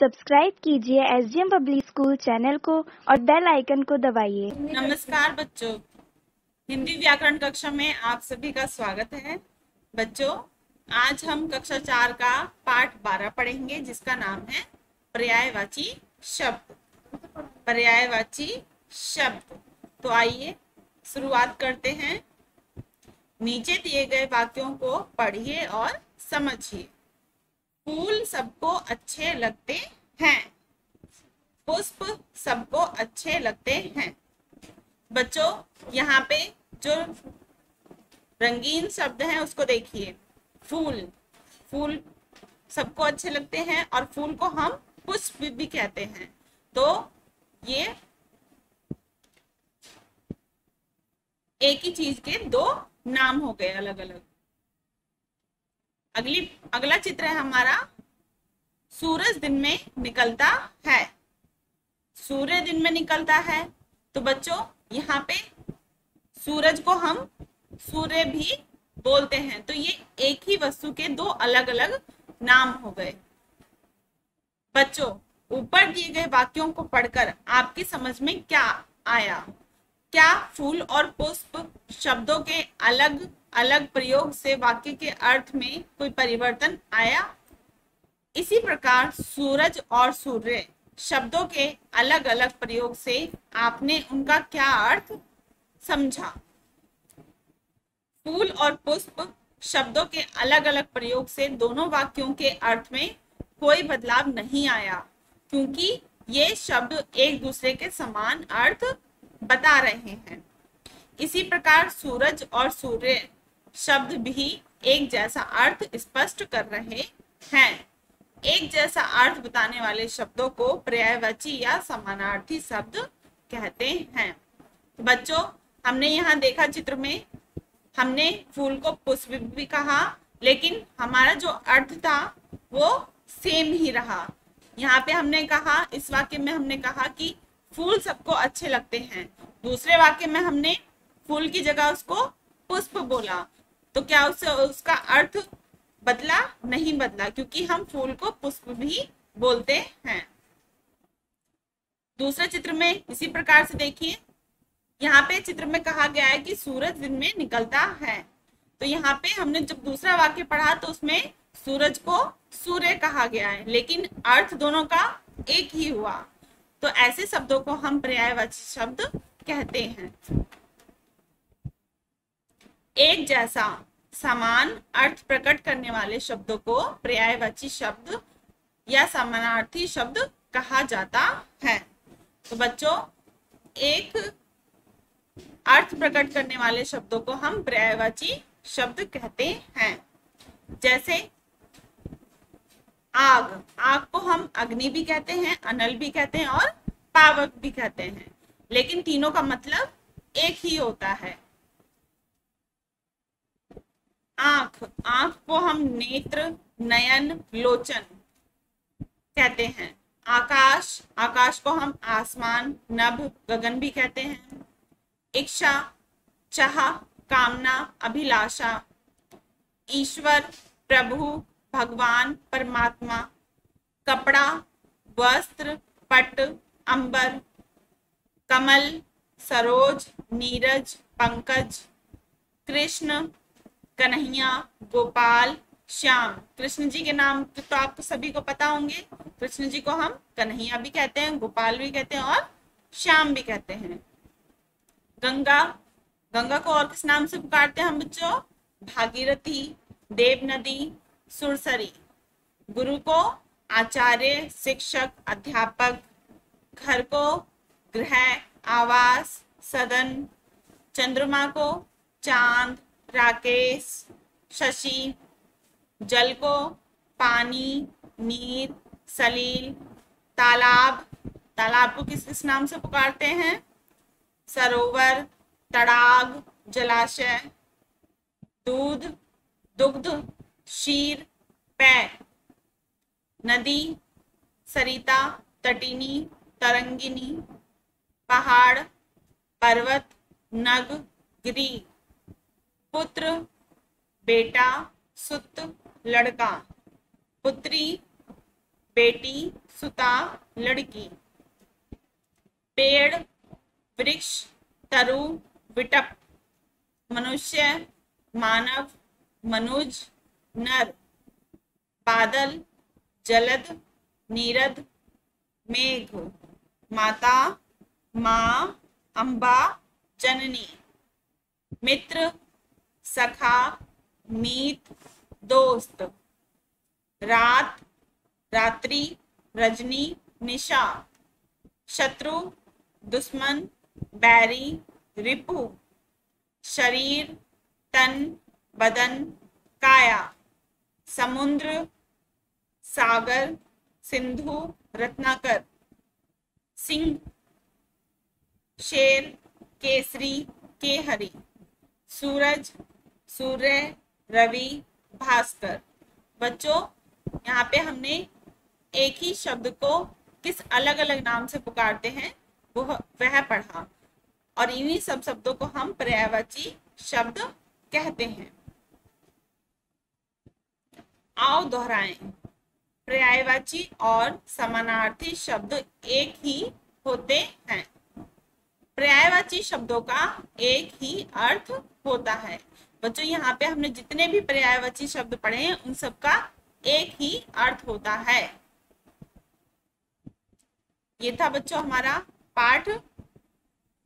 Subscribe कीजिए S D M public school channel को और बेल आइकन को दबाइए। नमस्कार बच्चों। हिंदी व्याकरण कक्षा में आप सभी का स्वागत है। बच्चों, आज हम कक्षा चार का पाठ बारह पढ़ेंगे, जिसका नाम है पर्यायवाची शब्द। पर्यायवाची शब्द। तो आइए, शुरुआत करते हैं। नीचे दिए गए वाक्यों को पढ़िए और समझिए। फूल सबको अच्छे लगते हैं। पुष्प सबको अच्छे लगते हैं। बच्चों, यहाँ पे जो रंगीन शब्द है, उसको देखिए। फूल। फूल सबको अच्छे लगते हैं और फूल को हम पुष्प भी कहते हैं। तो ये एक ही चीज़ के दो नाम हो गए अलग अलग अगली, अगला चित्र है हमारा। सूरज दिन में निकलता है। सूर्य दिन में निकलता है। तो बच्चों, यहाँ पे सूरज को हम सूर्य भी बोलते हैं। तो ये एक ही वस्तु के दो अलग अलग नाम हो गए। बच्चों, ऊपर दिए गए वाक्यों को पढ़कर आपकी समझ में क्या आया? क्या फूल और पुष्प शब्दों के अलग अलग प्रयोग से वाक्य के अर्थ में कोई परिवर्तन आया? इसी प्रकार सूरज और सूर्य शब्दों के अलग अलग प्रयोग से आपने उनका क्या अर्थ समझा? फूल और पुष्प शब्दों के अलग अलग प्रयोग से दोनों वाक्यों के अर्थ में कोई बदलाव नहीं आया, क्योंकि ये शब्द एक दूसरे के समान अर्थ बता रहे हैं। इसी प्रकार सूरज और सूर्य शब्द भी एक जैसा अर्थ स्पष्ट कर रहे हैं। एक जैसा अर्थ बताने वाले शब्दों को पर्यायवाची या समानार्थी शब्द कहते हैं। बच्चों, हमने यहाँ देखा चित्र में, हमने फूल को पुष्प भी कहा, लेकिन हमारा जो अर्थ था, वो सेम ही रहा। यहाँ पे हमने कहा, इस वाक्य में हमने कहा कि फूल सबको अच्छे लगते हैं। दूसरे वाक्य में हमने फूल की जगह उसको पुष्प बोला। तो क्या उससे उसका अर्थ बदला? नहीं बदला, क्योंकि हम फूल को पुष्प भी बोलते हैं। दूसरे चित्र में इसी प्रकार से देखिए। यहाँ पे चित्र में कहा गया है कि सूरज दिन में निकलता है। तो यहाँ पे हमने जब दूसरा वाक्य पढ़ा तो उसमें सूरज को सूर्य कहा गया है, लेकिन अर्थ दोनों का एक ही हुआ। तो ऐसे शब्दों को हम पर्यायवाची शब्द कहते हैं। एक जैसा समान अर्थ प्रकट करने वाले शब्दों को पर्यायवाची शब्द या समानार्थी शब्द कहा जाता है। तो बच्चों, एक अर्थ प्रकट करने वाले शब्दों को हम पर्यायवाची शब्द कहते हैं। जैसे, आग। आग को हम अग्नि भी कहते हैं, अनल भी कहते हैं और पावक भी कहते हैं। लेकिन तीनों का मतलब एक ही होता है। आँख आँख को हम नेत्र, नयन, लोचन कहते हैं। आकाश आकाश को हम आसमान, नभ, गगन भी कहते हैं। इच्छा, चाह, कामना, अभिलाषा, ईश्वर, प्रभु, भगवान, परमात्मा, कपड़ा, वस्त्र, पट, अंबर, कमल, सरोज, नीरज, पंकज, कृष्ण कन्हैया, गोपाल, श्याम। कृष्ण जी के नाम तो आपको सभी को पता होंगे। कृष्ण जी को हम कन्हैया भी कहते हैं, गोपाल भी कहते हैं और श्याम भी कहते हैं। गंगा गंगा को और किस नाम से पुकारते हैं हम बच्चों? भागीरथी, देव नदी, सुरसरी। गुरु को आचार्य, शिक्षक, अध्यापक, घर को गृह आवास, सदन, चंद्रमा को चाँद राकेश, शशि जल को पानी, नीर, सलील, तालाब। तालाब को किस किस नाम से पुकारते हैं? सरोवर, तड़ाग, जलाशय, दूध, दुग्ध, शीर, पै। नदी, सरिता, तटिनी, तरंगिनी, पहाड़, पर्वत, नग, गिरी। पुत्र, बेटा, सुत, लड़का। पुत्री, बेटी, सुता, लड़की। पेड़, वृक्ष, तरु, विटप। मनुष्य, मानव, मनुज, नर। बादल, जलद, नीरद, मेघ। माता, माँ अम्बा जननी। मित्र सखा, मीत, दोस्त। रात, रात्रि, रजनी, निशा। शत्रु, दुश्मन, बैरी, रिपु। शरीर, तन, बदन, काया। समुद्र, सागर, सिंधु, रत्नाकर। सिंह, शेर, केसरी, केहरी। सूरज सूर्य, रवि, भास्कर। बच्चों, यहाँ पे हमने एक ही शब्द को किस अलग अलग नाम से पुकारते हैं वो वह पढ़ा। और इन्हीं सब शब्दों को हम पर्यायवाची शब्द कहते हैं। आओ दोहराएँ। पर्यायवाची और समानार्थी शब्द एक ही होते हैं। पर्यायवाची शब्दों का एक ही अर्थ होता है। बच्चों, यहाँ पे हमने जितने भी पर्यायवाची शब्द पढ़े हैं, उन सबका एक ही अर्थ होता है। ये था बच्चों हमारा पाठ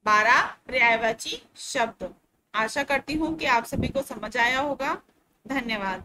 बारह पर्यायवाची शब्द। आशा करती हूँ कि आप सभी को समझ आया होगा। धन्यवाद।